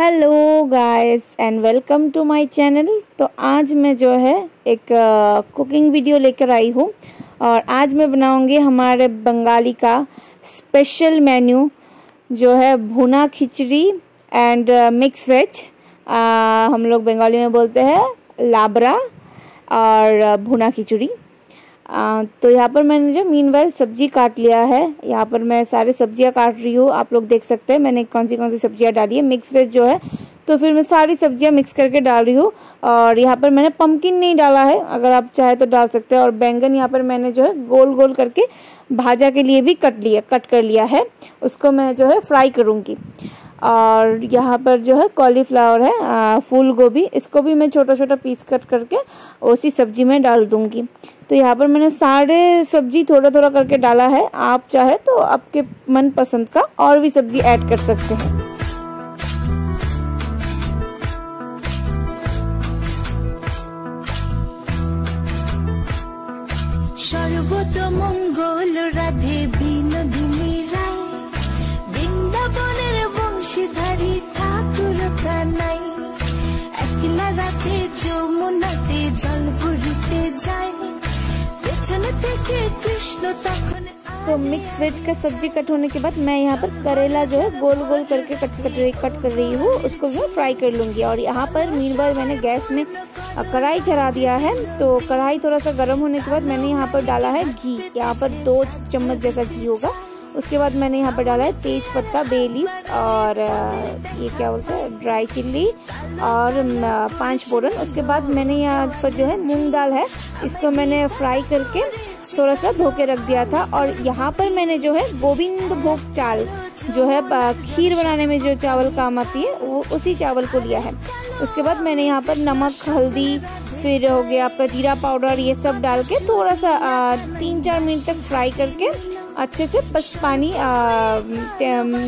Hello guys and welcome to my channel तो आज मैं जो है एक कुकिंग वीडियो लेकर आई हूँ। और आज मैं बनाऊँगी हमारे बंगाली का स्पेशल मेन्यू जो है भुना खिचड़ी एंड मिक्स वेज हम लोग बंगाली में बोलते हैं लाबरा और भुना खिचड़ी। आ, तो यहाँ पर मैंने जो मीन सब्ज़ी काट लिया है यहाँ पर मैं सारे सब्ज़ियाँ काट रही हूँ आप लोग देख सकते हैं मैंने कौन सी कौन सी सब्ज़ियाँ डाली है मिक्स वेज जो है तो फिर मैं सारी सब्ज़ियाँ मिक्स करके डाल रही हूँ और यहाँ पर मैंने पम्पकिन नहीं डाला है अगर आप चाहे तो डाल सकते हैं और बैंगन यहाँ पर मैंने जो है गोल गोल करके भाजा के लिए भी कट लिया कट कर लिया है उसको मैं जो है फ्राई करूँगी। और यहाँ पर जो है कॉलीफ्लावर है फूल गोभी, इसको भी मैं छोटा छोटा पीस कट करके उसी सब्ज़ी में डाल दूँगी। तो यहाँ पर मैंने सारे सब्ज़ी थोड़ा थोड़ा करके डाला है, आप चाहे तो आपके मन पसंद का और भी सब्ज़ी ऐड कर सकते हैं। যমুনাতে জল ভরিতে যায় পেছন থেকে কৃষ্ণ তখন तो मिक्स वेज का सब्जी कट होने के बाद मैं यहाँ पर करेला जो है गोल गोल करके कट कट रही कट कर रही हूँ उसको मैं फ्राई कर लूँगी और यहाँ पर मीनवाइल मैंने गैस में कढ़ाई चढ़ा दिया है तो कढ़ाई थोड़ा सा गर्म होने के बाद मैंने यहाँ पर डाला है घी यहाँ पर दो चम्मच जैसा घी होगा उसके बाद मैंने यहाँ पर डाला है तेज पत्ता बेली और ये क्या बोलते हैं ड्राई चिल्ली और पाँच फोरन उसके बाद मैंने यहाँ पर जो है मूंग दाल है, इसको मैंने फ्राई करके थोड़ा सा धो के रख दिया था और यहाँ पर मैंने जो है गोविंद भोग चाल जो है खीर बनाने में जो चावल काम आती है, वो उसी चावल को लिया है। उसके बाद मैंने यहाँ पर नमक, हल्दी, फिर हो गया आपका जीरा पाउडर ये सब डाल के थोड़ा सा तीन चार मिनट तक फ्राई करके अच्छे से बस पानी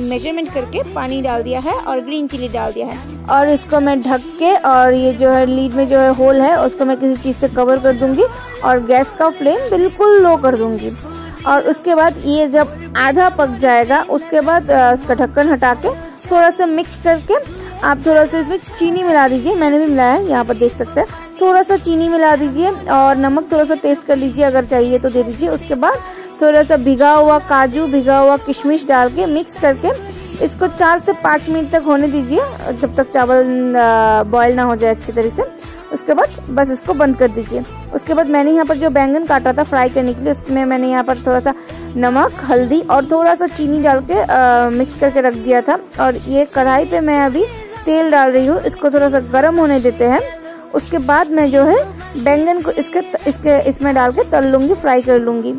मेज़रमेंट करके पानी डाल दिया है और ग्रीन चिली डाल दिया है। और इसको मैं ढक के और ये जो है लीड में जो है होल है, उसको मैं किसी चीज़ से कवर कर दूँगी और गैस का फ्लेम बिल्कुल लो कर दूँगी। और उसके बाद ये जब आधा पक जाएगा, उसके बाद उसका ढक्कन हटा के थोड़ा सा मिक्स करके आप थोड़ा सा इसमें चीनी मिला दीजिए। मैंने भी मिलाया है, यहाँ पर देख सकते हैं। थोड़ा सा चीनी मिला दीजिए और नमक थोड़ा सा टेस्ट कर लीजिए, अगर चाहिए तो दे दीजिए। उसके बाद थोड़ा सा भिगा हुआ काजू भिगा हुआ किशमिश डाल के मिक्स करके इसको चार से पाँच मिनट तक होने दीजिए जब तक चावल बॉयल ना हो जाए अच्छे तरीके से। उसके बाद बस इसको बंद कर दीजिए। उसके बाद मैंने यहाँ पर जो बैंगन काटा था फ्राई करने के लिए उसमें मैंने यहाँ पर थोड़ा सा नमक हल्दी और थोड़ा सा चीनी डाल के आ, मिक्स करके रख दिया था। और ये कढ़ाई पे मैं अभी तेल डाल रही हूँ इसको थोड़ा सा गर्म होने देते हैं। उसके बाद मैं जो है बैंगन को इसके इसके इसमें डाल के तल लूँगी फ्राई कर लूँगी।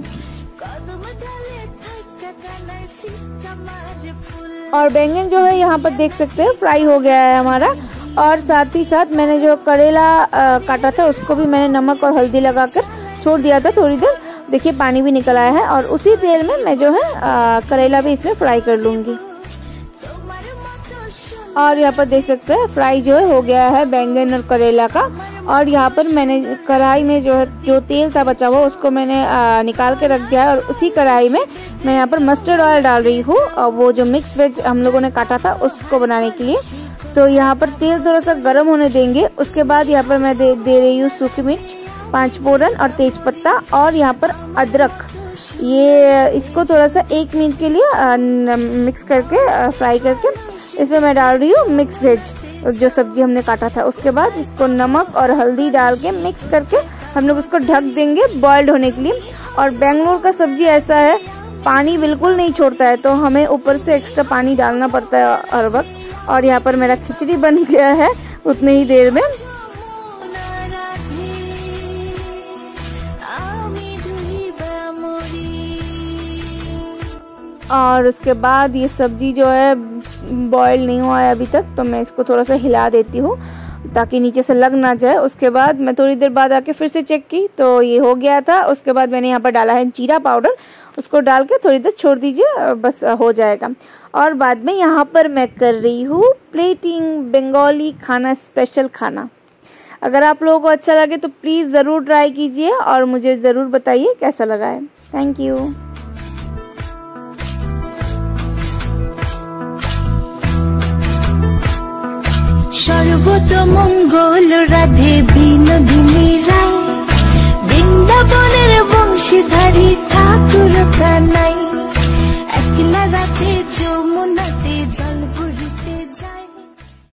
और बैंगन जो है यहाँ पर देख सकते हैं, फ्राई हो गया है हमारा। और साथ ही साथ मैंने जो करेला काटा था, उसको भी मैंने नमक और हल्दी लगाकर छोड़ दिया था थोड़ी देर। देखिए, पानी भी निकल आया है और उसी तेल में मैं जो है करेला भी इसमें फ्राई कर लूँगी। और यहाँ पर देख सकते हैं, फ्राई जो है हो गया है बैंगन और करेला का। और यहाँ पर मैंने कढ़ाई में जो है जो तेल था बचा हुआ उसको मैंने निकाल के रख दिया है और उसी कढ़ाई में मैं यहाँ पर मस्टर्ड ऑयल डाल रही हूँ और वो जो मिक्स वेज हम लोगों ने काटा था उसको बनाने के लिए। तो यहाँ पर तेल थोड़ा सा गर्म होने देंगे। उसके बाद यहाँ पर मैं दे, दे रही हूँ सूखी मिर्च पाँच फोरन और तेज पत्ता और यहाँ पर अदरक। ये इसको थोड़ा सा एक मिनट के लिए मिक्स करके फ्राई करके इसमें मैं डाल रही हूँ मिक्स वेज जो सब्ज़ी हमने काटा था, उसके बाद इसको नमक और हल्दी डाल के मिक्स करके हम लोग उसको ढक देंगे बॉयल्ड होने के लिए। और बेंगलोर का सब्ज़ी ऐसा है, पानी बिल्कुल नहीं छोड़ता है तो हमें ऊपर से एक्स्ट्रा पानी डालना पड़ता है हर वक्त। और यहाँ पर मेरा खिचड़ी बन गया है उतने ही देर में। और उसके बाद ये सब्ज़ी जो है बॉयल नहीं हुआ है अभी तक तो मैं इसको थोड़ा सा हिला देती हूँ, ताकि नीचे से लग ना जाए। उसके बाद मैं थोड़ी देर बाद आके फिर से चेक की तो ये हो गया था। उसके बाद मैंने यहाँ पर डाला है जीरा पाउडर, उसको डाल के थोड़ी देर छोड़ दीजिए बस हो जाएगा। और बाद में यहाँ पर मैं कर रही हूँ प्लेटिंग बंगाली खाना स्पेशल खाना। अगर आप लोगों को अच्छा लगे तो प्लीज़ ज़रूर ट्राई कीजिए, और मुझे ज़रूर बताइए कैसा लगा है। थैंक यू সর্বত মঙ্গল রাধে বিনোদিনী রায়। বৃন্দাবনের বংশীধারী ঠাকুর কানাই। একলা রাতে যমুনাতে জল